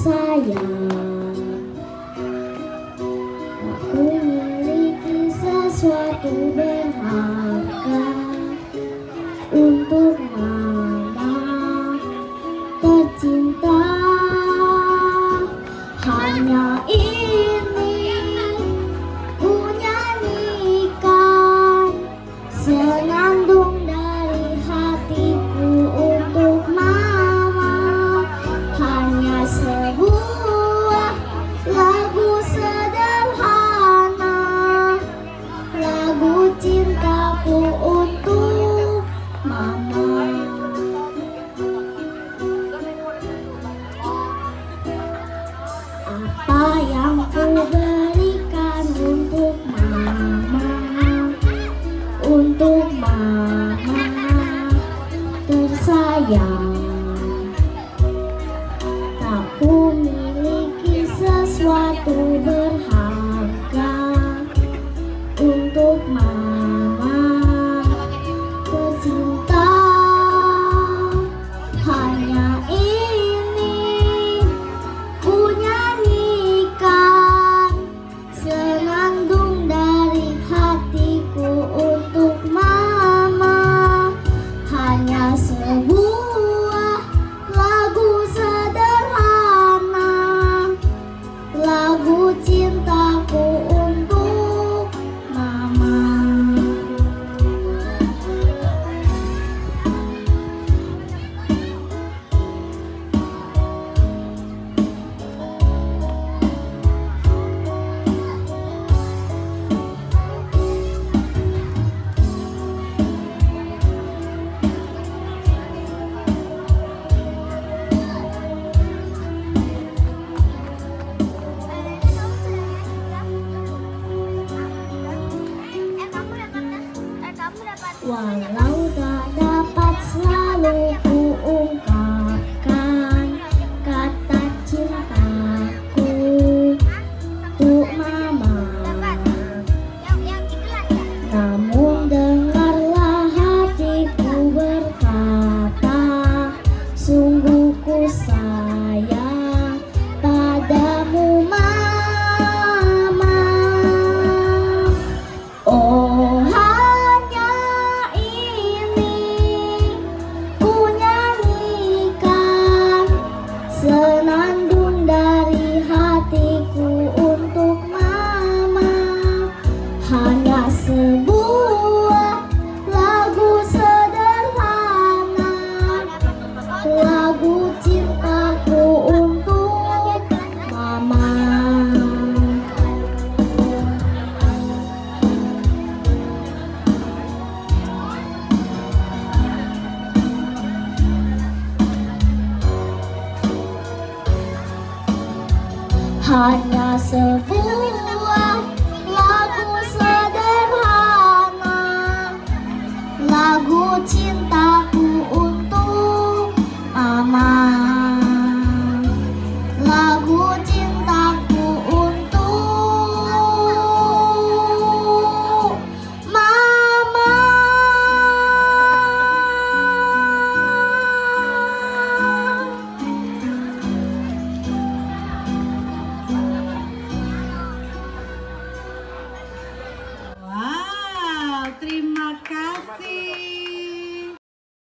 Saya, Aku miliki sesuatu berharga Untuk mama tercinta. Hanya ini berikan untuk mama Untuk mama tersayang. Tak ku miliki sesuatu 晚安 heart, not so big.